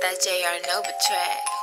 that JR Nova track.